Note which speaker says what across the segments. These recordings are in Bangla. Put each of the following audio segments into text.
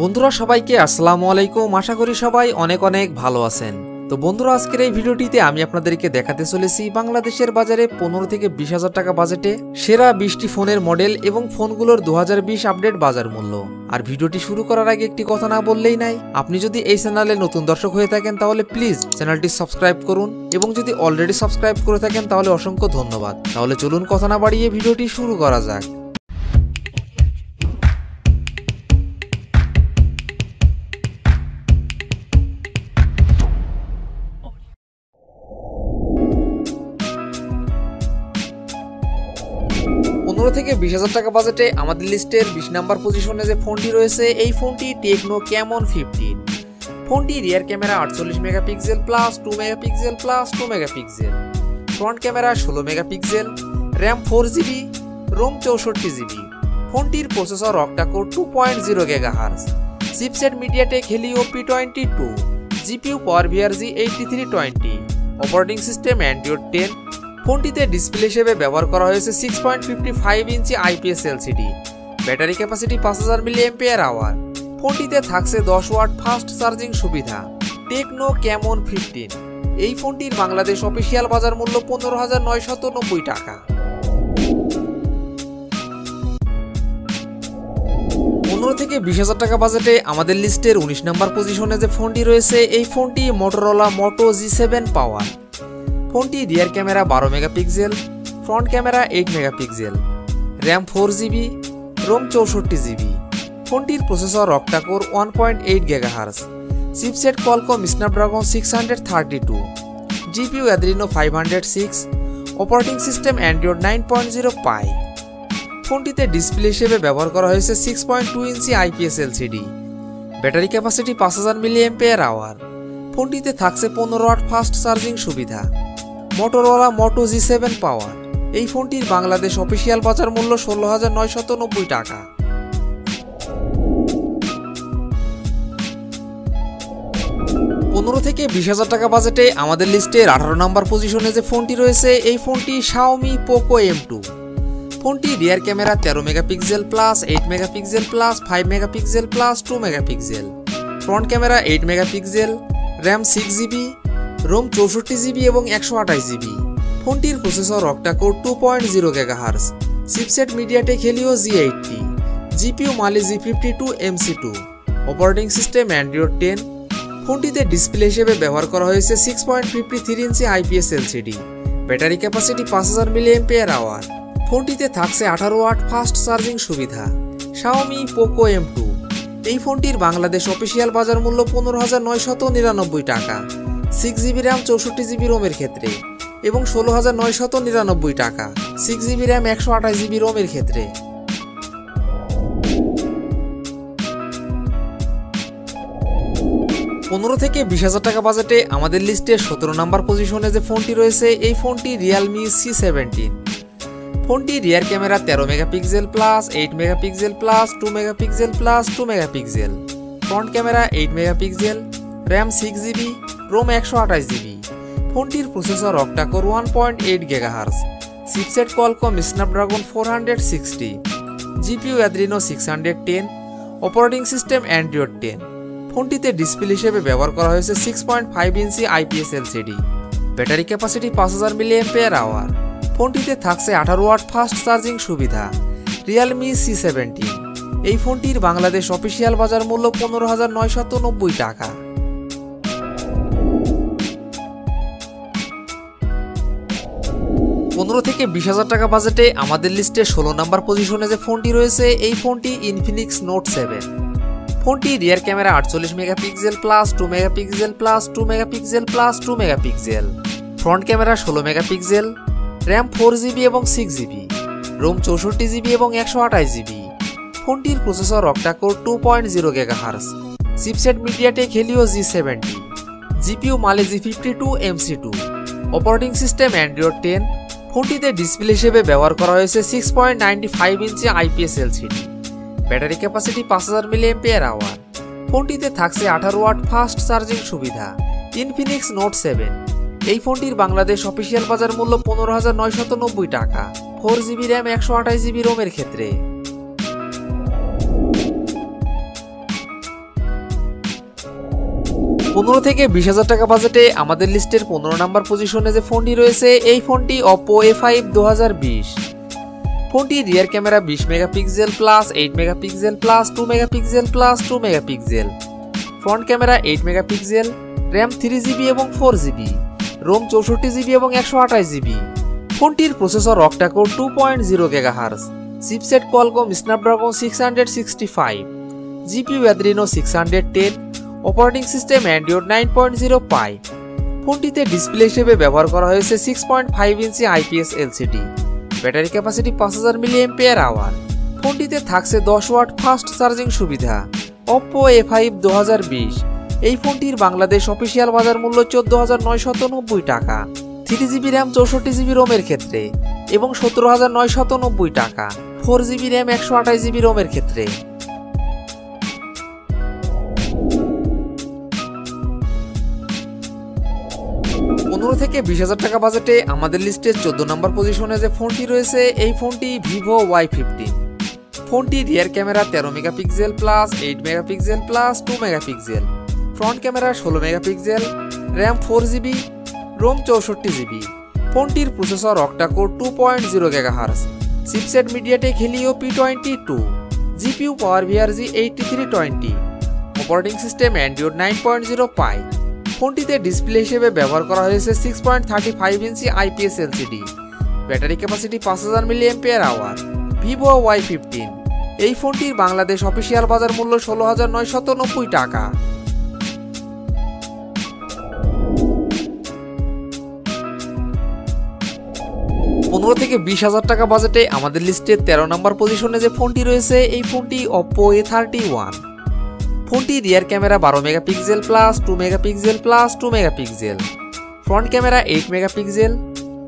Speaker 1: বন্ধুরা সবাইকে আসসালামু আলাইকুম। আশা করি সবাই অনেক অনেক ভালো আছেন। তো বন্ধুরা, আজকের এই ভিডিওটিতে আমি আপনাদেরকে দেখাতে চলেছি বাংলাদেশের বাজারে পনেরো থেকে বিশ হাজার টাকা বাজেটে সেরা বিশটি ফোনের মডেল এবং ফোনগুলোর দু হাজার বিশ আপডেট বাজার মূল্য। আর ভিডিওটি শুরু করার আগে একটি কথা না বললেই নাই, আপনি যদি এই চ্যানেলে নতুন দর্শক হয়ে থাকেন তাহলে প্লিজ চ্যানেলটি সাবস্ক্রাইব করুন এবং যদি অলরেডি সাবস্ক্রাইব করে থাকেন তাহলে অসংখ্য ধন্যবাদ। তাহলে চলুন কথা না বাড়িয়ে ভিডিওটি শুরু করা যাক। পনেরো থেকে বিশ হাজার টাকা বাজেটে আমাদের লিস্টের বিশ নাম্বার পজিশনে যে ফোনটি রয়েছে, এই ফোনটি টেকনো ক্যামন ফিফটিন ফোনটি রিয়ার ক্যামেরা আটচল্লিশ megapixel plus two megapixel plus two megapixel front camera ষোলো megapixel RAM four GB ROM চৌষট্টি জিবি ফোনটির processor octa core two point zero gigahertz chipset MediaTek Helio P twenty two GPU power VRG eighty three twenty operating system Android ten ফোনটিতে ডিসপ্লে হিসেবে ব্যবহার করা হয়েছে six point fifty five inch IPS LCD battery capacity পাঁচ হাজার মিলি এম্পিয়ার আওয়ার ফোনটিতে থাকছে দশ ওয়াট ফাস্ট চার্জিং সুবিধা। টেকনো ক্যামন ফিফটিন এই ফোনটির বাংলাদেশ অফিসিয়াল বাজার মূল্য পনেরো হাজার নয়শত নব্বই টাকা। পনেরো থেকে বিশ হাজার টাকা বাজেটে আমাদের লিস্টের উনিশ নম্বর পজিশনে যে ফোনটি রয়েছে, এই ফোনটি মোটরোলা মোটো জি সেভেন পাওয়ার ফোনটি রিয়ার ক্যামেরা বারো megapixel, front camera eight megapixel. RAM four GB, ROM চৌষট্টি জিবি। ফোনটির processor octa core one point eight gigahertz chipset Qualcomm Snapdragon six hundred thirty two. GPU Adreno five hundred six. Operating system Android nine point zero Pie. ফোনটিতে ডিসপ্লে হিসেবে ব্যবহার করা হয়েছে six point two inch IPS LCD. Battery capacity পাঁচ হাজার মিলি এম্পেয়ার আওয়ার। ফোনটিতে থাকছে পনেরো ওয়াট ফাস্ট চার্জিং সুবিধা। মোটরওয়ালা মোটো জি সেভেন পাওয়ার এই ফোনটির বাংলাদেশ অফিসিয়াল বাজার মূল্য ষোলো হাজার নয়শত নব্বই টাকা। পনেরো থেকে বিশ হাজার টাকা বাজেটে আমাদের লিস্টের আঠারো নম্বর পজিশনে যে ফোনটি রয়েছে, এই ফোনটি শাওমি পোকো এম টু ফোনটি রিয়ার ক্যামেরা তেরো megapixel plus eight megapixel plus five megapixel plus two megapixel front camera eight megapixel RAM six GB ROM চৌষট্টি জিবি এবং একশো আঠাশ জিবি। ফোনটির processor octa core two point zero gigahertz chipset MediaTek Helio G eighty. GPU Mali G fifty two MC two. Operating system Android ten. ফোনটিতে ডিসপ্লে হিসেবে ব্যবহার করা হয়েছে six point fifty three inch IPS LCD battery capacity পাঁচ হাজার মিলি এম্পিয়ার আওয়ার। ফোনটিতে থাকছে আঠারো ওয়াট ফাস্ট চার্জিং সুবিধা। শাওমি পোকো এম টু এই ফোনটির বাংলাদেশ অফিসিয়াল বাজার মূল্য পনেরো হাজার নয়শত নিরানব্বই টাকা। সিক্স জিবি র্যাম চৌষট্টি জিবি রোমের ক্ষেত্রে এবং ষোলো হাজার নয়শত নিরানব্বই টাকা সিক্স জিবি র্যাম একশো আঠাশ জিবি রোমের ক্ষেত্রে। পনেরো থেকে বিশ হাজার টাকা বাজেটে আমাদের লিস্টে সতেরো নম্বর পজিশনে যে ফোনটি রয়েছে, এই ফোনটি রিয়ালমি সি সেভেন্টিন ফোনটি রিয়ার ক্যামেরা তেরো megapixel plus eight megapixel plus two megapixel plus two megapixel front camera eight megapixel RAM six GB ROM একশো আঠাশ জিবি। ফোনটির processor octacore one point eight gigahertz chipset Qualcomm Snapdragon four hundred sixty. GPU Adreno six hundred ten. Operating system Android ten. ফোনটিতে ডিসপ্লে হিসেবে ব্যবহার করা হয়েছে six point five inch IPS LCD battery capacity পাঁচ হাজার মিলি এম্পেয়ার আওয়ার। ফোনটিতে থাকছে আঠারো ওয়াট ফাস্ট চার্জিং সুবিধা। রিয়ালমি সি সেভেন্টিন এই ফোনটির বাংলাদেশ অফিসিয়াল বাজার মূল্য পনেরো হাজার নয়শত নব্বই টাকা। পনেরো থেকে বিশ হাজার টাকা বাজেটে আমাদের লিস্টে ষোলো নম্বর পজিশনে যে ফোনটি রয়েছে, এই ফোনটি ইনফিনিক্স নোট সেভেন ফোনটি রিয়ার ক্যামেরা আটচল্লিশ megapixel plus two megapixel plus two megapixel plus two megapixel front camera ষোলো মেগাপিক্সেল র্যাম ফোর জিবি এবং সিক্স জিবি রোম চৌষট্টি জিবি এবং একশো আঠাশ জিবি ফোনটির processor octa core two point zero gigahertz chipset MediaTek Helio G seventy GPU Mali G fifty two MC two operating system Android ten ফোনটিতে ডিসপ্লে হিসেবে ব্যবহার করা হয়েছে six point ninety five inch IPS LCD battery capacity পাঁচ হাজার মিলি এম্পিয়ার আওয়ার ফোনটিতে থাকছে আঠারো ওয়াট ফাস্ট চার্জিং সুবিধা। ইনফিনিক্স নোট সেভেন এই ফোনটির বাংলাদেশ অফিসিয়াল বাজার মূল্য পনেরো হাজার নয়শত নব্বই টাকা। ফোর জিবি র্যাম একশো আঠাশ জিবি রোমের ক্ষেত্রে। পনেরো থেকে বিশ হাজার টাকা বাজেটে আমাদের লিস্টের পনেরো নাম্বার পজিশনে যে ফোনটি রয়েছে, এই ফোনটি অপো এ ফাইভ দু হাজার বিশ। ফোনটি রিয়ার ক্যামেরা বিশ megapixel plus eight megapixel plus two megapixel plus two megapixel front camera eight megapixel RAM three GB এবং ফোর জিবি রোম চৌষট্টি জিবি এবং একশো আঠাশ জিবি ফোনটির processor octa core two point zero gigahertz chipset Qualcomm Snapdragon six hundred sixty five GPU Adreno six hundred ten operating system Android nine point zero Pie. ফোনটিতে ডিসপ্লে হিসেবে ব্যবহার করা হয়েছে six point five inch IPS LCD. Battery capacity পাঁচ হাজার মিলি এম্পিয়ার আওয়ার। ফোনটিতে থাকছে দশ ওয়াট ফাস্ট চার্জিং সুবিধা। অপো এ ফাইভ দু হাজার বিশ। এই ফোনটির বাংলাদেশ অফিসিয়াল বাজার মূল্য চোদ্দ হাজার নয়শত নব্বই টাকা। থ্রি জিবি র্যাম, চৌষট্টি জিবি রোমের ক্ষেত্রে এবং সতেরো হাজার নয়শত নব্বই টাকা। ফোর জিবি র্যাম, একশো আঠাশ জিবি রোমের ক্ষেত্রে। পনেরো থেকে বিশ হাজার টাকা বাজেটে আমাদের লিস্টে চোদ্দ নম্বর পজিশনে যে ফোনটি রয়েছে, এই ফোনটি ভিভো ওয়াই ফিফটিন ফোনটি রিয়ার ক্যামেরা তেরো megapixel plus eight megapixel plus two megapixel front camera ষোলো megapixel RAM four GB ROM চৌষট্টি জিবি ফোনটির processor octa core two point zero gigahertz chipset MediaTek Helio P twenty two GPU power VRG eighty three twenty operating system Android nine point zero Pie ফোনটিতে ডিসপ্লে হিসেবে ব্যবহার করা হয়েছে six point thirty five inch IPS LCD battery capacity পাঁচ হাজার milli ampere hour Vivo Y fifteen এই ফোনটির বাংলাদেশ অফিসিয়াল বাজার মূল্য ষোলো হাজার নয়শত নব্বই টাকা। পনেরো থেকে বিশ হাজার টাকা বাজেটে আমাদের লিস্টে তেরো নম্বর পজিশনে যে ফোনটি রয়েছে, এই ফোনটি অপো এ থার্টি ওয়ান ফোনটি রিয়ার ক্যামেরা বারো megapixel plus, two megapixel plus, two megapixel. Front camera eight megapixel,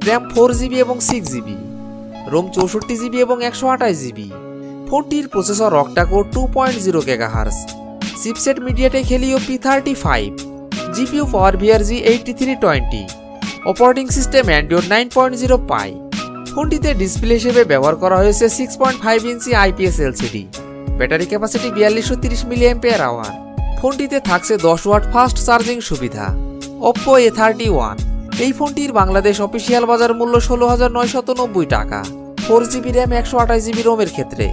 Speaker 1: RAM four GB এবং সিক্স জিবি। রোম চৌষট্টি জিবি এবং একশো আঠাশ জিবি। ফোনটির processor octa core two point zero gigahertz chipset MediaTek Helio P thirty five. GPU power VRG eighty three twenty operating system Android nine point zero Pie. ফোনটিতে ডিসপ্লে হিসেবে ব্যবহার করা হয়েছে six point five inch IPS LCD battery capacity বিয়াল্লিশশো তিরিশ মিলি এম্পিয়ার আওয়ার ফোনটিতে থাকছে দশ ওয়াট ফাস্ট চার্জিং সুবিধা। ওপ্পো এ থার্টি ওয়ান এই ফোনটির বাংলাদেশ অফিসিয়াল বাজার মূল্য ষোলো হাজার নয়শত নব্বই টাকা। ফোর জিবি র্যাম একশো আঠাশ জিবি রোমের ক্ষেত্রে।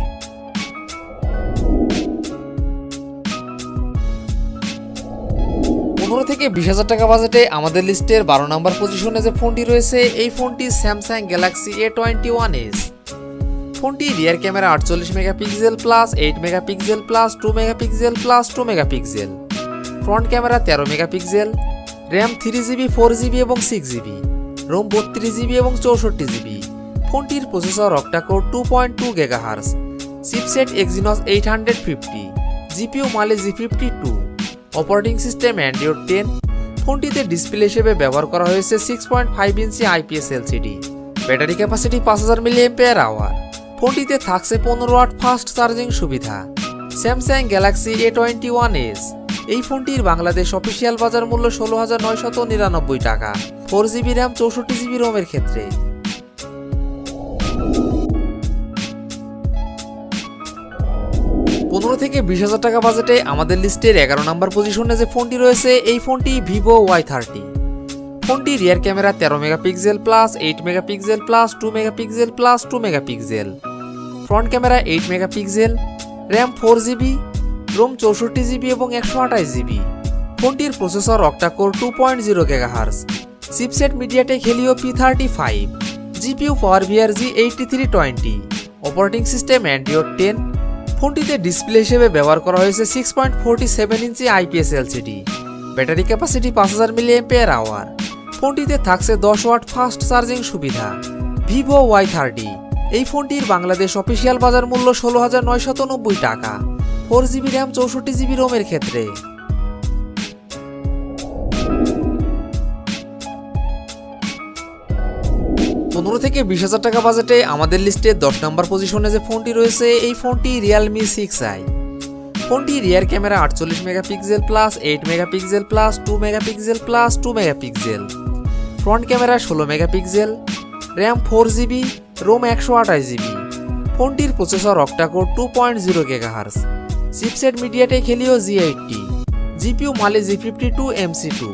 Speaker 1: পনেরো থেকে বিশ হাজার টাকা বাজেটে আমাদের লিস্টের বারো নম্বর পজিশনে যে ফোনটি রয়েছে, এই ফোনটি Samsung Galaxy A twenty one S ফোনটি রিয়ার ক্যামেরা আটচল্লিশ megapixel plus eight megapixel plus two megapixel plus two megapixel. Front camera তেরো megapixel RAM three GB four GB এবং সিক্স জিবি রোম বত্রিশ জিবি এবং চৌষট্টি জিবি ফোনটির processor octa core two point two gigahertz chipset Exynos eight hundred fifty GPU Mali G fifty two operating system Android ten ফোনটিতে ডিসপ্লে হিসেবে ব্যবহার করা হয়েছে six point five inch IPS LCD battery capacity পাঁচ হাজার মিলি এম্পিয়ার আওয়ার ফোনটিতে থাকছে পনেরো ওয়াট ফাস্ট চার্জিং সুবিধা। Samsung Galaxy A twenty one S. এই ফোনটির বাংলাদেশ অফিসিয়াল বাজার মূল্য ষোলো হাজার নয়শত নিরানব্বই টাকা। ফোর জিবি র্যাম, চৌষট্টি জিবি রোমের ক্ষেত্রে। পনেরো থেকে বিশ হাজার টাকা বাজেটে আমাদের লিস্টের এগারো নম্বর পজিশনে যে ফোনটি রয়েছে, এই ফোনটি ভিভো ওয়াই থার্টি। ফোনটি রিয়ার ক্যামেরা তেরো megapixel plus, eight megapixel plus, two megapixel plus, two megapixel. Front camera eight megapixel, RAM four GB, ROM চৌষট্টি জিবি এবং একশো আঠাশ জিবি। ফোনটির processor octa core two point zero gigahertz chipset MediaTek Helio P thirty five GPU power VR G eighty three twenty operating system Android ten ফোনটিতে ডিসপ্লে হিসেবে ব্যবহার করা হয়েছে six point forty seven inch IPS LCD battery capacity পাঁচ হাজার মিলি এম্পিয়ার আওয়ার ফোনটিতে থাকছে দশ ওয়াট ফাস্ট চার্জিং সুবিধা। Vivo Y thirty. এই ফোনটির বাংলাদেশ অফিসিয়াল বাজার মূল্য ষোলো হাজার নয়শত নব্বই টাকা। ফোর জিবি র্যাম, চৌষট্টি জিবি রোমের ক্ষেত্রে। পনেরো থেকে বিশ হাজার টাকা বাজেটে আমাদের লিস্টে দশ নম্বর পজিশনে যে ফোনটি রয়েছে, এই ফোনটি রিয়েলমি সিক্স আই ফোনটি রিয়ার ক্যামেরা আটচল্লিশ megapixel plus eight megapixel plus two megapixel plus two megapixel front camera ষোলো megapixel, RAM four GB, ROM একশো আঠাশ জিবি। ফোনটির processor octa core two point zero gigahertz chipset MediaTek Helio G eighty. GPU Mali G fifty two, MC two.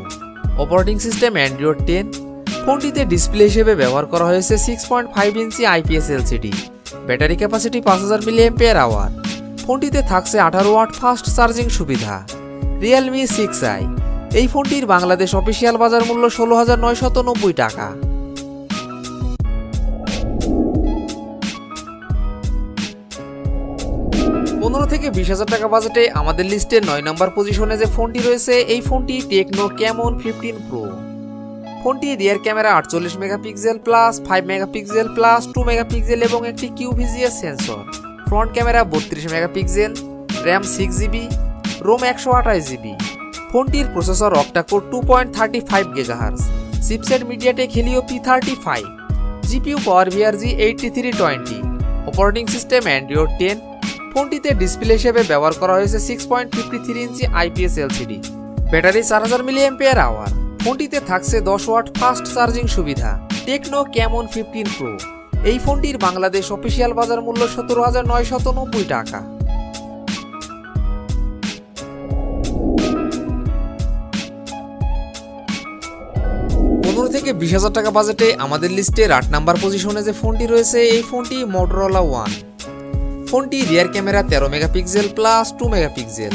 Speaker 1: Operating system Android ten. ফোনটিতে ডিসপ্লে হিসেবে ব্যবহার করা হয়েছে six point five inch IPS LCD. Battery capacity পাঁচ হাজার মিলি এম্পিয়ার আওয়ার। ফোনটিতে থাকছে আঠারো ওয়াট ফাস্ট চার্জিং সুবিধা। রিয়েলমি সিক্স আই এই ফোনটির বাংলাদেশ অফিসিয়াল বাজার মূল্য ষোলো হাজার নয়শত নব্বই টাকা। পনেরো থেকে বিশ হাজার টাকা বাজেটে আমাদের লিস্টে নয় নম্বর পজিশনে যে ফোনটি রয়েছে, এই ফোনটি টেকনো ক্যামন ফিফটিন প্রো ফোনটি রিয়ার ক্যামেরা আটচল্লিশ megapixel plus five megapixel plus two megapixel এবং একটি কিউভিজিএস সেন্সর ফ্রন্ট ক্যামেরা বত্রিশ megapixel RAM six GB ROM একশো আঠাশ জিবি ফোনটির processor octa core two point thirty five gigahertz chipset MediaTek Helio P thirty five GPU power VRG eighty three twenty operating system Android ten ফোনটিতে ডিসপ্লে হিসেবে ব্যবহার করা হয়েছে সিক্স পয়েন্ট ফিফটি থ্রি ইঞ্চি আইপিএস এলসিডি ব্যাটারি চার হাজার মিলি এম্পিয়ার আওয়ার ফোনটিতে থাকছে দশ ওয়াট ফাস্ট চার্জিং সুবিধা টেকনো ক্যামন ফিফটিন প্রো এই ফোনটির বাংলাদেশ অফিসিয়াল বাজার মূল্য সতেরো হাজার নয়শত নব্বই টাকা। থেকে বিশ হাজার টাকা বাজেটে আমাদের লিস্টের আট নাম্বার পজিশনে যে ফোনটি রয়েছে, এই ফোনটি মোটরোলা ওয়ান ফোনটি রিয়ার ক্যামেরা তেরো megapixel plus two megapixel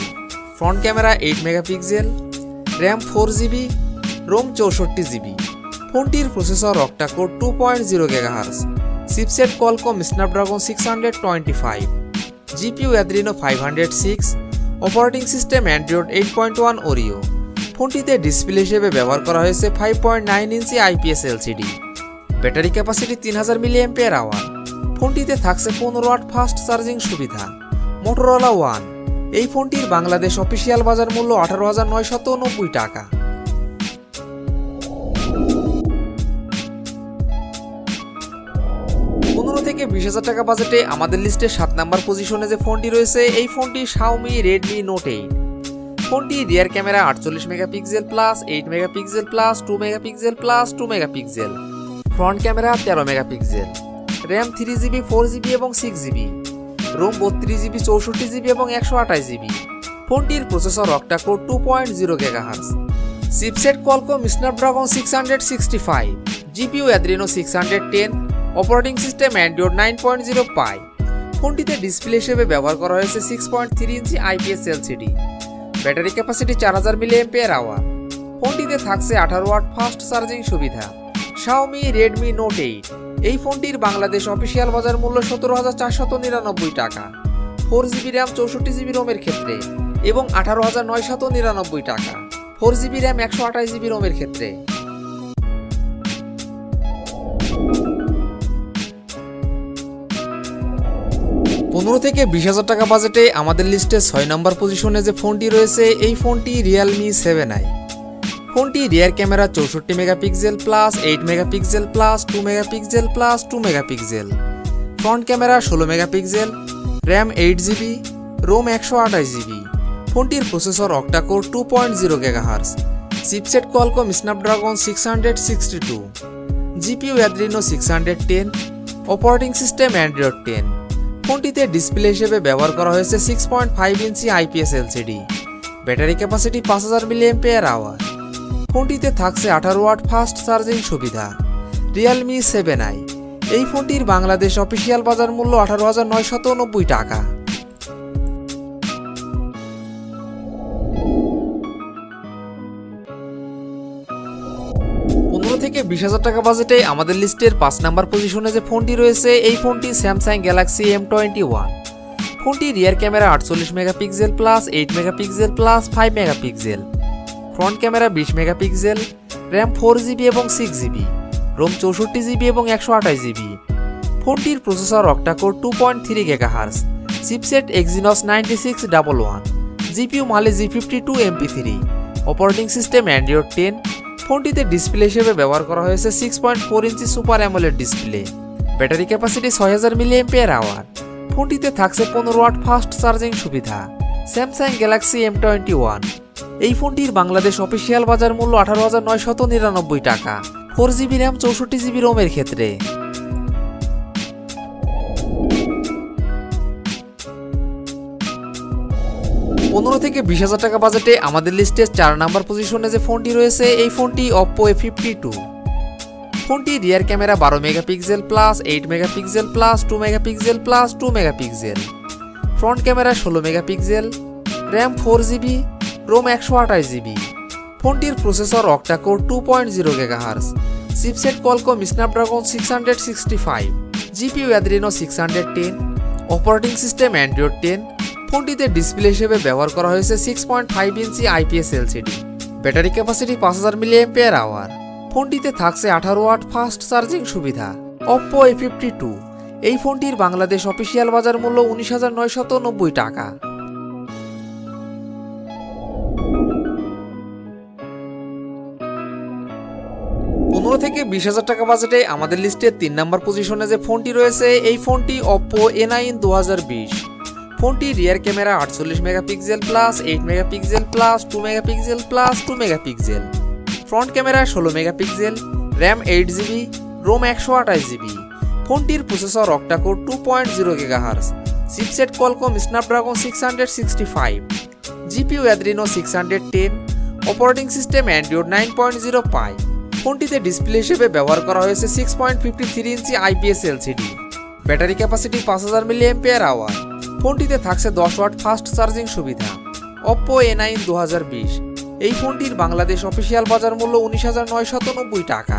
Speaker 1: front camera eight megapixel RAM four GB ROM চৌষট্টি জিবি ফোনটির processor octa core two point zero gigahertz chipset Qualcomm Snapdragon six hundred twenty five GPU Adreno five hundred six operating system Android eight point one Oreo ফোনটিতে ডিসপ্লে হিসেবে ব্যবহার করা হয়েছে ফাইভ পয়েন্ট নাইন ইঞ্চি আইপিএস এলসিডি ব্যাটারি ক্যাপাসিটি তিন হাজার মিলি এম্পিয়ার আওয়ার ফোনটিতে থাকছে পনেরো ওয়াট ফাস্ট চার্জিং সুবিধা। মোটরোলা ওয়ান এই ফোনটির বাংলাদেশ অফিসিয়াল বাজার মূল্য আঠারো হাজার নয়শত নব্বই টাকা। পনেরো থেকে বিশ হাজার টাকা বাজেটে আমাদের লিস্টে সাত নাম্বার পজিশনে যে ফোনটি রয়েছে, এই ফোনটি শাওমি রেডমি নোট এইট ফোনটি রিয়ার ক্যামেরা আটচল্লিশ megapixel plus, eight megapixel plus, two megapixel plus, two megapixel. Front camera তেরো megapixel. RAM three GB, four GB এবং সিক্স জিবি। রোম বত্রিশ জিবি, চৌষট্টি জিবি এবং একশো আঠাশ জিবি। ফোনটির processor octa core two point zero gigahertz chipset Qualcomm Snapdragon six hundred sixty five. GPU Adreno six hundred ten. Operating system Android nine point zero Pie. ফোনটিতে ডিসপ্লে হিসেবে ব্যবহার করা হয়েছে সিক্স পয়েন্ট থ্রি ইঞ্চি আইপিএস এলসিডি ব্যাটারি ক্যাপাসিটি চার হাজার মিলি এম্পিয়ার আওয়ার ফোনটিতে থাকছে আঠারো ওয়াট ফাস্ট চার্জিং সুবিধা। শাওমি রেডমি নোট এইট এই ফোনটির বাংলাদেশ অফিসিয়াল বাজার মূল্য সতেরো হাজার চারশত নিরানব্বই টাকা। ফোর জিবি র্যাম চৌষট্টি জিবি রোমের ক্ষেত্রে এবং আঠারো হাজার নয়শত নিরানব্বই টাকা। ফোর জিবি র্যাম একশো আঠাশ জিবি রোমের ক্ষেত্রে। পনেরো থেকে বিশ হাজার টাকা বাজেটে আমাদের লিস্টে ছয় নম্বর পজিশনে যে ফোনটি রয়েছে, এই ফোনটি রিয়েলমি সেভেন আই ফোনটি রিয়ার ক্যামেরা চৌষট্টি megapixel plus eight megapixel plus two megapixel plus two megapixel front camera ষোলো megapixel RAM eight GB ROM একশো আঠাশ জিবি ফোনটির processor octa core two point zero gigahertz chipset Qualcomm Snapdragon six hundred sixty two GPU Adreno six hundred ten operating system Android ten ফোনটিতে ডিসপ্লে হিসেবে ব্যবহার করা হয়েছে সিক্স পয়েন্ট ফাইভ ইঞ্চি আইপিএস এলসিডি ব্যাটারি ক্যাপাসিটি পাঁচ হাজার মিলি এম্পিয়ার আওয়ার ফোনটিতে থাকছে আঠারো ওয়াট ফাস্ট চার্জিং সুবিধা রিয়েলমি সেভেন আই এই ফোনটির বাংলাদেশ অফিসিয়াল বাজার মূল্য আঠারো হাজার নব্বই টাকা। বিশ হাজার টাকা বাজেটে আমাদের লিস্টের পাঁচ নাম্বার পজিশনে যে ফোনটি রয়েছে, এই ফোনটি Samsung Galaxy M twenty one ফোনটি রিয়ার ক্যামেরা আটচল্লিশ megapixel plus eight megapixel plus five megapixel front camera বিশ মেগাপিক্সেল র্যাম ফোর জিবি এবং সিক্স জিবি রোম চৌষট্টি জিবি এবং একশো আঠাশ জিবি ফোনটির processor octa core two point three gigahertz chipset Exynos ninety six double one GPU Mali G fifty two MP three operating system Android ten ফোনটিতে ডিসপ্লে হিসেবে ব্যবহার করা হয়েছে six point four inch super AMOLED display battery capacity ছয় হাজার মিলি এম্পিয়ার আওয়ার ফোনটিতে থাকছে পনেরো ওয়াট ফাস্ট চার্জিং সুবিধা। Samsung Galaxy M twenty one এই ফোনটির বাংলাদেশ অফিসিয়াল বাজার মূল্য আঠারো হাজার নয়শত নিরানব্বই টাকা। ফোর জিবি র্যাম চৌষট্টি জিবি রোমের ক্ষেত্রে। পনেরো থেকে বিশ হাজার টাকা বাজেটে আমাদের লিস্টে চার নাম্বার পজিশনে যে ফোনটি রয়েছে, এই ফোনটি অপ্পো এ ফিফটি টু ফোনটি রিয়ার ক্যামেরা বারো megapixel plus eight megapixel plus two megapixel plus two megapixel front camera ষোলো megapixel RAM four GB ROM একশো আঠাশ জিবি ফোনটির processor octacore two point zero gigahertz chipset Qualcomm Snapdragon six hundred sixty five GPU Adreno six hundred ten operating system Android ten ফোনটিতে ডিসপ্লে হিসেবে ব্যবহার করা হয়েছে six point five inch IPS LCD battery capacity পাঁচ হাজার মিলি এম্পিয়ার আওয়ার ফোনটিতে থাকছে আঠারো ওয়াট ফাস্ট চার্জিং সুবিধা। অপ্পো এ ফিফটি টু এই ফোনটির বাংলাদেশ অফিসিয়াল বাজার মূল্য উনিশ হাজার নয়শত নব্বই টাকা। পনেরো থেকে বিশ হাজার টাকা বাজেটে আমাদের লিস্টে তিন নম্বর পজিশনে যে ফোনটি রয়েছে, এই ফোনটি অপ্পো এ নাইন দু হাজার বিশ। ফোনটি রিয়ার ক্যামেরা আটচল্লিশ megapixel plus eight megapixel plus two megapixel plus two megapixel. Front camera ষোলো megapixel, RAM eight GB, ROM একশো আঠাশ জিবি। ফোনটির processor octacore two point zero gigahertz chipset Qualcomm Snapdragon six hundred sixty five GPU Adreno six hundred ten operating system Android nine point zero pie ফোনটিতে ডিসপ্লে হিসেবে ব্যবহার করা হয়েছে six point fifty three inch IPS LCD battery capacity পাঁচ হাজার মিলি এম্পিয়ার আওয়ার ফোনটিতে থাকছে দশ ওয়াট ফাস্ট চার্জিং সুবিধা। অপ্পো এ নাইন দু হাজার বিশ। এই ফোনটির বাংলাদেশ অফিসিয়াল বাজার মূল্য উনিশ হাজার নয়শত নব্বই টাকা।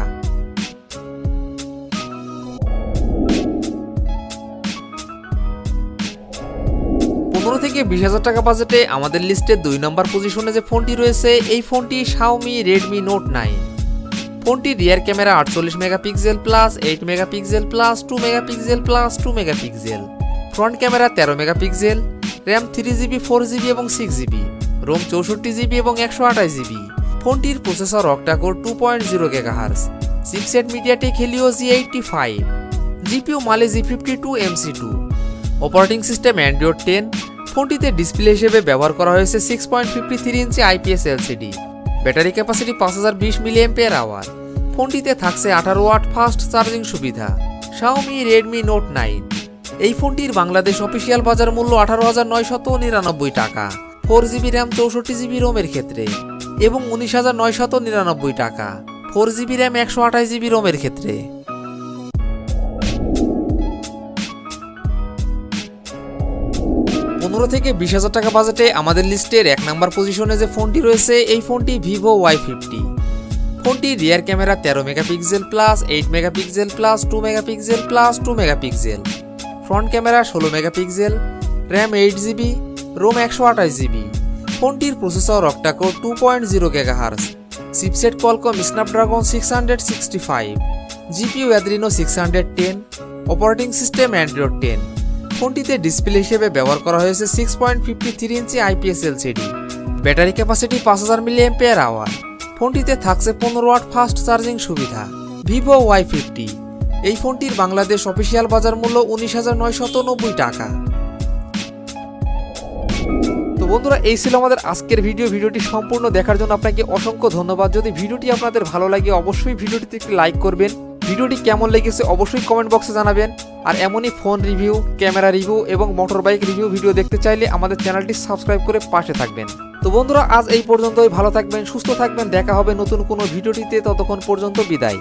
Speaker 1: পনেরো থেকে বিশ হাজার টাকা বাজেটে আমাদের লিস্টে দুই নম্বর পজিশনে যে ফোনটি রয়েছে, এই ফোনটি শাওমি রেডমি নোট নাইন ফোনটি রিয়ার ক্যামেরা আটচল্লিশ megapixel plus eight megapixel plus two megapixel plus two megapixel front camera তেরো megapixel, RAM three GB, four GB এবং সিক্স জিবি, রোম চৌষট্টি জিবি এবং একশো আঠাশ জিবি। ফোনটির processor octa core two point zero gigahertz chipset MediaTek Helio G eighty five GPU Mali G fifty two MC two operating system Android ten ফোনটিতে ডিসপ্লে হিসেবে ব্যবহার করা হয়েছে সিক্স পয়েন্ট ফিফটি থ্রি ইঞ্চি আইপিএস এলসিডি ব্যাটারি ক্যাপাসিটি পাঁচ হাজার বিশ মিলি এম্পিয়ার আওয়ার ফোনটিতে থাকছে আঠারো ওয়াট ফাস্ট চার্জিং সুবিধা শাওমি রেডমি নোট নাইন এই ফোনটির বাংলাদেশ অফিসিয়াল বাজার মূল্য আঠারো হাজার নয়শত নিরানব্বই টাকা। ফোর জিবি র্যাম চৌষট্টি জিবি রোমের ক্ষেত্রে এবং উনিশ হাজার নয়শত নিরানব্বই টাকা। ফোর জিবি র্যাম একশো আঠাশ জিবি রোমের ক্ষেত্রে। পনেরো থেকে বিশ হাজার টাকা বাজেটে আমাদের লিস্টের এক নাম্বার পজিশনে যে ফোনটি রয়েছে, এই ফোনটি ভিভো ওয়াই ফিফটি। ফোনটি রিয়ার ক্যামেরা তেরো megapixel plus, eight megapixel plus, two megapixel plus, two megapixel. Front camera ষোলো megapixel, RAM eight GB ROM একশো আঠাশ জিবি ফোনটির processor octa core two point zero gigahertz chipset Qualcomm Snapdragon six hundred sixty five GPU Adreno six hundred ten operating system Android ten ফোনটিতে ডিসপ্লে হিসেবে ব্যবহার করা হয়েছে সিক্স পয়েন্ট ফিফটি থ্রি ইঞ্চি আইপিএস এলসিডি ব্যাটারি ক্যাপাসিটি পাঁচ হাজার মিলি এম্পিয়ার আওয়ার ফোনটিতে থাকছে পনেরো ওয়াট ফাস্ট চার্জিং সুবিধা। ভিভো ওয়াই ফিফটি এই ফোনটির বাংলাদেশ অফিসিয়াল বাজার মূল্য উনিশ হাজার টাকা। তো বন্ধুরা, এই ছিল আমাদের আজকের ভিডিও। ভিডিওটি সম্পূর্ণ দেখার জন্য আপনাকে অসংখ্য ধন্যবাদ। যদি ভিডিওটি আপনাদের ভালো লাগে, অবশ্যই ভিডিওটিতে একটি লাইক করবেন। ভিডিওটি কেমন লেগেছে অবশ্যই কমেন্ট বক্সে জানাবেন। আর এমনই ফোন রিভিউ, ক্যামেরা রিভিউ এবং মোটর বাইক রিভিউ ভিডিও দেখতে চাইলে আমাদের চ্যানেলটি সাবস্ক্রাইব করে পাশে থাকবেন। তো বন্ধুরা, আজ এই পর্যন্তই। ভালো থাকবেন, সুস্থ থাকবেন। দেখা হবে নতুন কোনো ভিডিওটিতে। ততক্ষণ পর্যন্ত বিদায়।